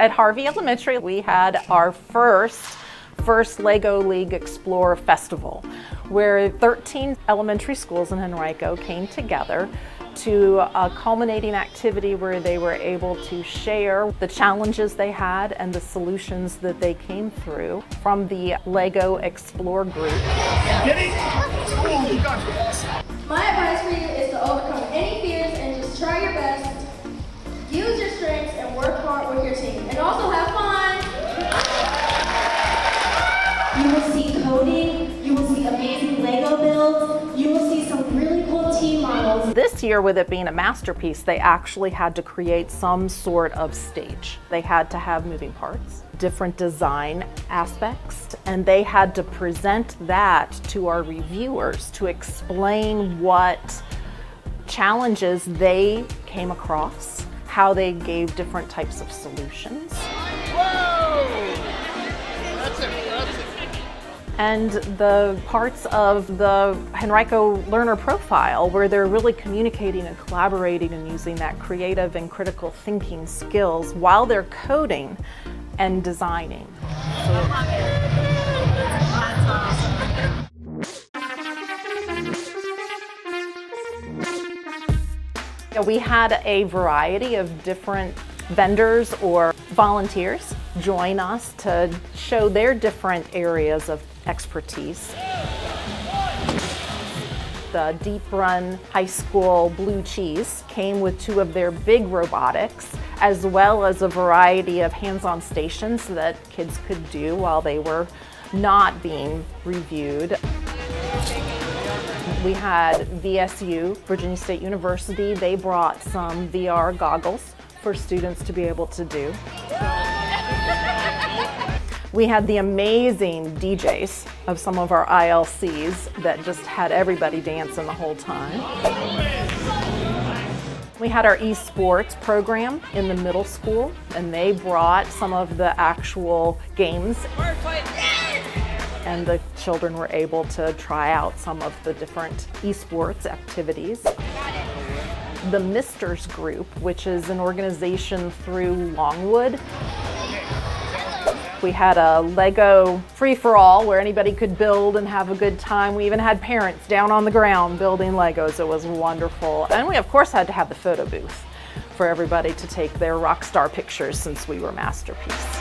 At Harvey Elementary, we had our first first Lego League Explore Festival, where 13 elementary schools in Henrico came together to a culminating activity where they were able to share the challenges they had and the solutions that they came through from the Lego Explore group. My advice for you is to overcome any fears You will see coding, you will see amazing Lego builds, you will see some really cool team models. This year, with it being a masterpiece, they actually had to create some sort of stage. They had to have moving parts, different design aspects, and they had to present that to our reviewers to explain what challenges they came across, how they gave different types of solutions. And the parts of the Henrico learner profile where they're really communicating and collaborating and using that creative and critical thinking skills while they're coding and designing. We had a variety of different vendors or volunteers join us to show their different areas of expertise. The Deep Run High School Blue Cheese came with two of their big robotics, as well as a variety of hands-on stations that kids could do while they were not being reviewed. We had VSU, Virginia State University, they brought some VR goggles for students to be able to do. We had the amazing DJs of some of our ILCs that just had everybody dancing the whole time. We had our esports program in the middle school, and they brought some of the actual games. And the children were able to try out some of the different esports activities. The Misters Group, which is an organization through Longwood, we had a Lego free-for-all where anybody could build and have a good time. We even had parents down on the ground building Legos. It was wonderful. And we of course had to have the photo booth for everybody to take their rock star pictures since we were Masterpiece.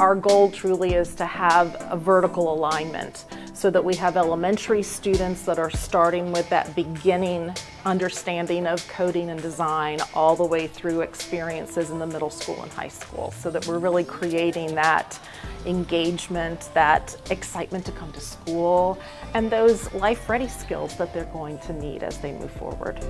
Our goal truly is to have a vertical alignment so that we have elementary students that are starting with that beginning understanding of coding and design all the way through experiences in the middle school and high school so that we're really creating that engagement, that excitement to come to school, and those life ready skills that they're going to need as they move forward.